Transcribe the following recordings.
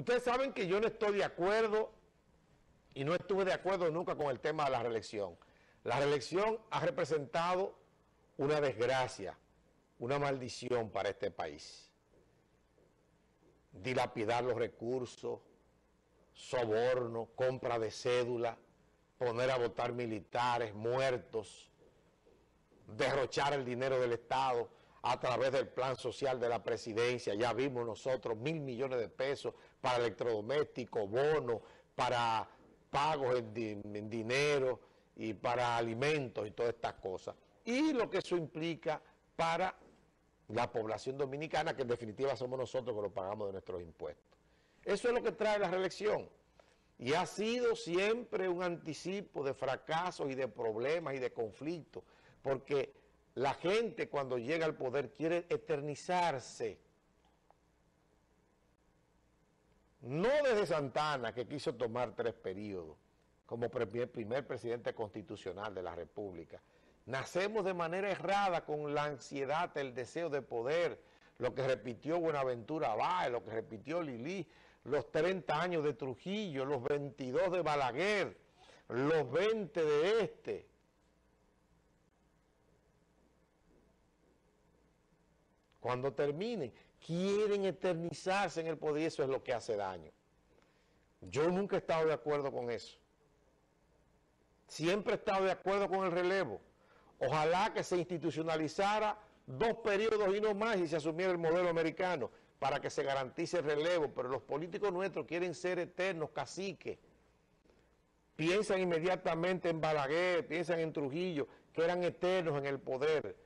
Ustedes saben que yo no estoy de acuerdo y no estuve de acuerdo nunca con el tema de la reelección. La reelección ha representado una desgracia, una maldición para este país. Dilapidar los recursos, soborno, compra de cédula, poner a votar militares, muertos, derrochar el dinero del Estado a través del plan social de la presidencia. Ya vimos nosotros mil millones de pesos para electrodomésticos, bonos, para pagos en, dinero y para alimentos y todas estas cosas. Y lo que eso implica para la población dominicana, que en definitiva somos nosotros que lo pagamos de nuestros impuestos. Eso es lo que trae la reelección. Y ha sido siempre un anticipo de fracasos y de problemas y de conflictos, porque la gente cuando llega al poder quiere eternizarse. No desde Santana, que quiso tomar tres periodos, como primer, primer presidente constitucional de la República. Nacemos de manera errada con la ansiedad, el deseo de poder, lo que repitió Buenaventura Báez, lo que repitió Lili, los 30 años de Trujillo, los 22 de Balaguer, los 20 de este. Cuando terminen, quieren eternizarse en el poder y eso es lo que hace daño. Yo nunca he estado de acuerdo con eso. Siempre he estado de acuerdo con el relevo. Ojalá que se institucionalizara dos periodos y no más y se asumiera el modelo americano para que se garantice el relevo, pero los políticos nuestros quieren ser eternos, caciques. Piensan inmediatamente en Balaguer, piensan en Trujillo, que eran eternos en el poder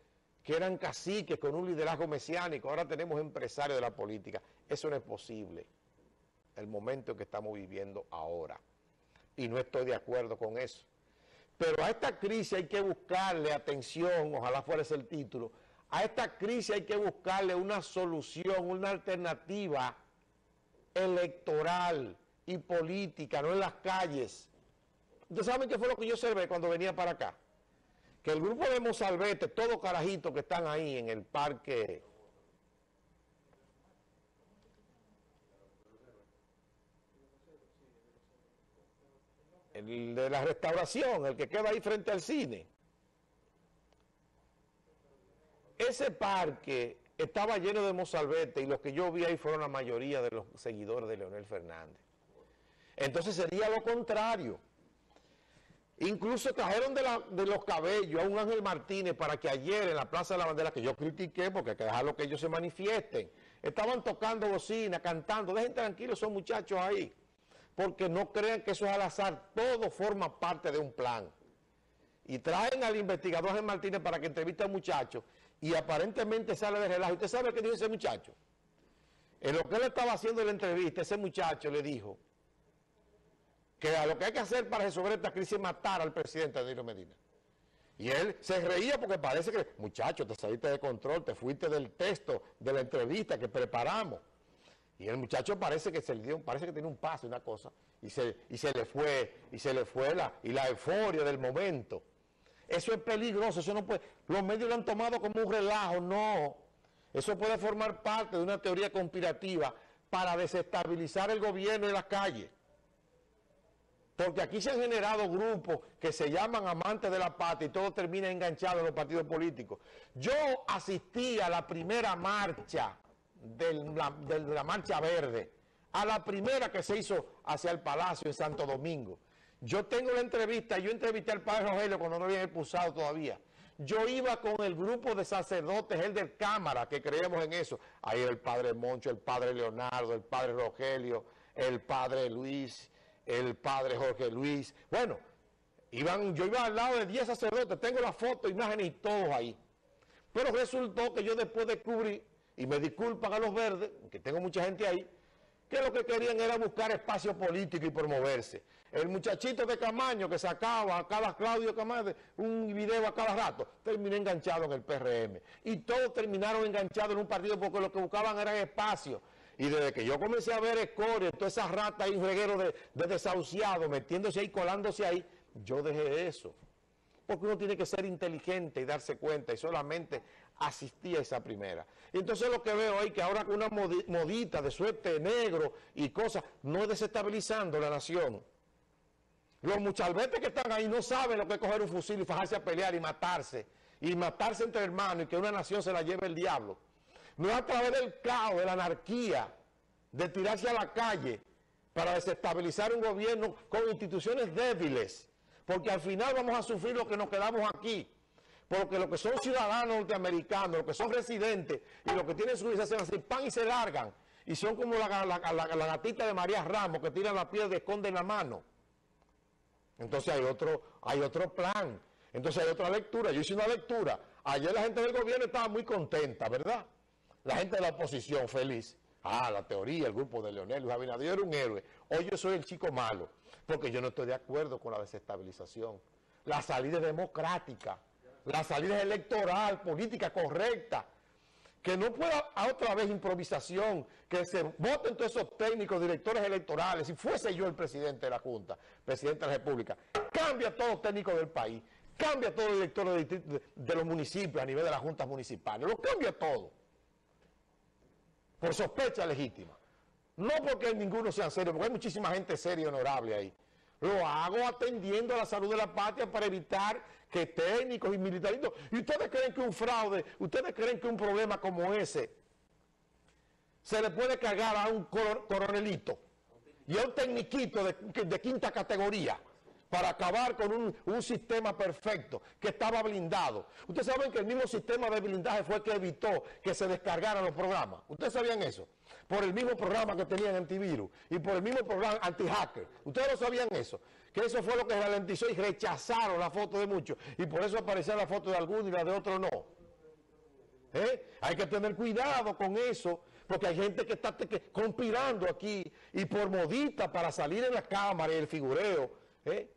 que eran caciques con un liderazgo mesiánico, ahora tenemos empresarios de la política. Eso no es posible, el momento que estamos viviendo ahora. Y no estoy de acuerdo con eso. Pero a esta crisis hay que buscarle atención, ojalá fuera ese el título, a esta crisis hay que buscarle una solución, una alternativa electoral y política, no en las calles. ¿Ustedes saben qué fue lo que yo observé cuando venía para acá? Que el grupo de Mozalbete, todos carajitos que están ahí en el parque... El de la restauración, el que queda ahí frente al cine. Ese parque estaba lleno de mozalbete y los que yo vi ahí fueron la mayoría de los seguidores de Leonel Fernández. Entonces sería lo contrario. Incluso trajeron de, los cabellos a un Ángel Martínez para que ayer en la Plaza de la Bandera, que yo critiqué porque hay que dejarlo que ellos se manifiesten, estaban tocando bocina, cantando, dejen tranquilos esos muchachos ahí, porque no crean que eso es al azar, todo forma parte de un plan. Y traen al investigador Ángel Martínez para que entreviste al muchacho y aparentemente sale de relajo. ¿Usted sabe qué dijo ese muchacho? En lo que él estaba haciendo la entrevista, ese muchacho le dijo que lo que hay que hacer para resolver esta crisis es matar al presidente Danilo Medina. Y él se reía porque parece que, muchacho, te saliste de control, te fuiste del texto de la entrevista que preparamos. Y el muchacho parece que se le dio, parece que tiene un paso, una cosa, y se, y se le fue, y se le fue la, y la euforia del momento. Eso es peligroso, eso no puede, los medios lo han tomado como un relajo, no. Eso puede formar parte de una teoría conspirativa para desestabilizar el gobierno en las calles. Porque aquí se han generado grupos que se llaman amantes de la patria y todo termina enganchado en los partidos políticos. Yo asistí a la primera marcha de la, Marcha Verde, a la primera que se hizo hacia el Palacio en Santo Domingo. Yo tengo la entrevista, yo entrevisté al padre Rogelio cuando no había expulsado todavía. Yo iba con el grupo de sacerdotes, el del Cámara, que creemos en eso. Ahí el padre Moncho, el padre Leonardo, el padre Rogelio, el padre Luis el padre Jorge Luis. Bueno, iban, yo iba al lado de 10 sacerdotes, tengo la foto, imágenes y todo ahí. Pero resultó que yo después descubrí, y me disculpan a los verdes, que tengo mucha gente ahí, que lo que querían era buscar espacio político y promoverse. El muchachito de Camaño que sacaba a cada Claudio Camaño un video a cada rato, terminó enganchado en el PRM. Y todos terminaron enganchados en un partido porque lo que buscaban era espacio. Y desde que yo comencé a ver escoria, toda esa rata y reguero de, desahuciado metiéndose ahí, colándose ahí, yo dejé eso. Porque uno tiene que ser inteligente y darse cuenta y solamente asistía a esa primera. Y entonces lo que veo es que ahora con una modita de suerte negro y cosas, no es desestabilizando la nación. Los muchalbetes que están ahí no saben lo que es coger un fusil y fajarse a pelear y matarse. Y matarse entre hermanos y que una nación se la lleve el diablo. No a través del caos, de la anarquía, de tirarse a la calle para desestabilizar un gobierno con instituciones débiles. Porque al final vamos a sufrir lo que nos quedamos aquí porque los que son ciudadanos norteamericanos, los que son residentes y los que tienen su visa se así, pan y se largan. Y son como la, gatita de María Ramos que tira la piel y esconde en la mano. Entonces hay otro, hay otro plan. Entonces hay otra lectura. Yo hice una lectura. Ayer la gente del gobierno estaba muy contenta, ¿verdad? La gente de la oposición feliz. Ah, la teoría, el grupo de Leonel Luis Abinader era un héroe. Hoy yo soy el chico malo, porque yo no estoy de acuerdo con la desestabilización. La salida democrática la salida electoral, política correcta, que no pueda otra vez improvisación, que se voten todos esos técnicos, directores electorales, si fuese yo el presidente de la Junta, presidente de la República, cambia todos los técnicos del país, cambia todos los de, de, los municipios a nivel de las juntas municipales, lo cambia todo, por sospecha legítima. No porque ninguno sea serio, porque hay muchísima gente seria y honorable ahí. Lo hago atendiendo a la salud de la patria para evitar que técnicos y militaritos... ¿Y ustedes creen que un fraude, ustedes creen que un problema como ese se le puede cargar a un coronelito y a un tecniquito de, quinta categoría para acabar con un, sistema perfecto que estaba blindado. Ustedes saben que el mismo sistema de blindaje fue que evitó que se descargaran los programas. ¿Ustedes sabían eso? Por el mismo programa que tenían antivirus y por el mismo programa anti-hacker. ¿Ustedes no sabían eso? que eso fue lo que ralentizó y rechazaron la foto de muchos. Y por eso aparecía la foto de algunos y la de otros no. ¿Eh? Hay que tener cuidado con eso, porque hay gente que está conspirando aquí y por modita para salir en la cámara y el figureo. ¿eh?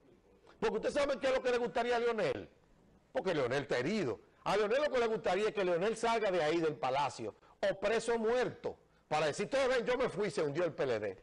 Porque ustedes saben qué es lo que le gustaría a Leonel. Porque Leonel está herido. A Leonel lo que le gustaría es que Leonel salga de ahí del palacio, o preso muerto, para decir, todo bien, yo me fui y se hundió el PLD.